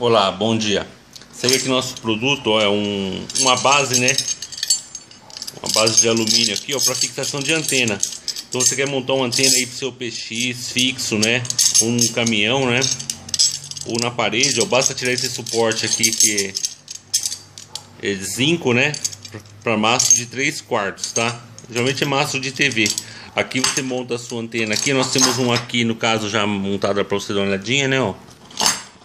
Olá, bom dia. Esse aqui nosso produto ó, é um, uma base, né? Uma base de alumínio aqui, ó, para fixação de antena. Então você quer montar uma antena aí pro seu PX fixo, né? Ou num caminhão, né? Ou na parede, ó, basta tirar esse suporte aqui que é zinco, né? Para mastro de 3 quartos, tá? Geralmente é mastro de TV. Aqui você monta a sua antena. Aqui nós temos um aqui, no caso, já montado para você dar uma olhadinha, né? Ó.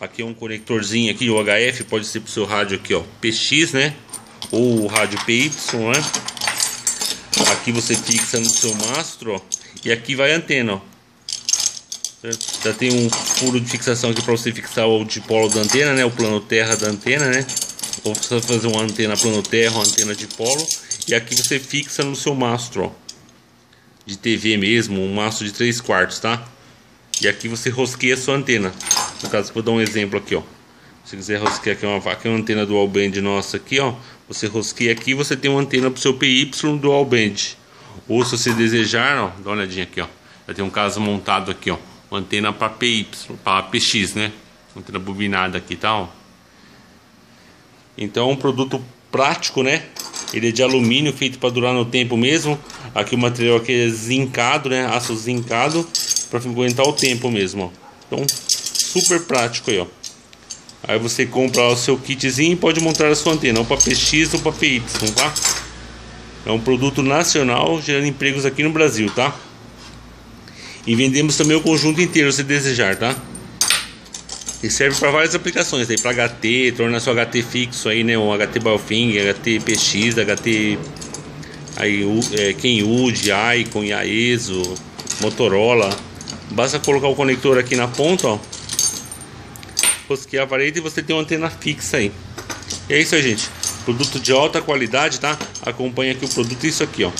Aqui é um conectorzinho aqui, o HF pode ser pro seu rádio aqui, ó, PX, né? Ou o rádio PY, né? Aqui você fixa no seu mastro, ó, e aqui vai a antena, ó. Já tem um furo de fixação aqui para você fixar o dipolo da antena, né? O plano terra da antena, né? Ou você fazer uma antena plano terra, uma antena dipolo, e aqui você fixa no seu mastro, ó. De TV mesmo, um mastro de 3 quartos, tá? E aqui você rosqueia a sua antena. No caso, vou dar um exemplo aqui, ó. Se quiser rosquear aqui uma vaca, é uma antena dual band nossa aqui, ó. Você rosqueia aqui, você tem uma antena para o seu PY dual band. Ou se você desejar, ó, dá uma olhadinha aqui, ó. Já tem um caso montado aqui, ó. Uma antena para PY, para PX, né? Uma antena bobinada aqui, tá, ó. Então, é um produto prático, né? Ele é de alumínio, feito para durar no tempo mesmo. Aqui o material aqui é zincado, né? Aço zincado, para aguentar o tempo mesmo, ó. Então, super prático aí, ó. Aí você compra o seu kitzinho e pode montar a sua antena, ou para PX ou para PY, tá? É um produto nacional, gerando empregos aqui no Brasil, tá? E vendemos também o conjunto inteiro, se desejar, tá? E serve para várias aplicações aí, para HT, torna seu HT fixo aí, né? Um HT Balfing, HT PX, HT aí, é, Kenwood, Icon, Yaeso, Motorola. Basta colocar o conector aqui na ponta, ó rosquear a parede e você tem uma antena fixa aí. E é isso aí, gente. Produto de alta qualidade, tá? Acompanha aqui o produto, isso aqui, ó.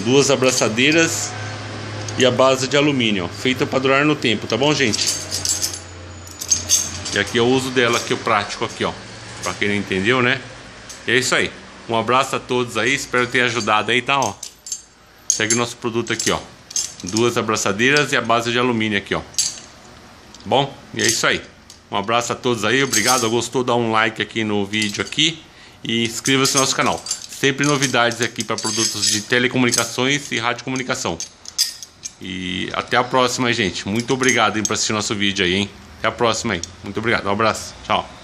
Duas abraçadeiras e a base de alumínio, ó, feita para durar no tempo, tá bom, gente? E aqui é o uso dela, aqui o prático aqui, ó. Para quem não entendeu, né? E é isso aí. Um abraço a todos aí, espero ter ajudado aí, tá, ó. Segue o nosso produto aqui, ó. Duas abraçadeiras e a base de alumínio aqui, ó. Bom, e é isso aí. Um abraço a todos aí, obrigado. Gostou? Dá um like aqui no vídeo aqui e inscreva-se no nosso canal. Sempre novidades aqui para produtos de telecomunicações e radiocomunicação. E até a próxima, gente. Muito obrigado por assistir nosso vídeo aí, hein? Até a próxima aí. Muito obrigado. Um abraço. Tchau.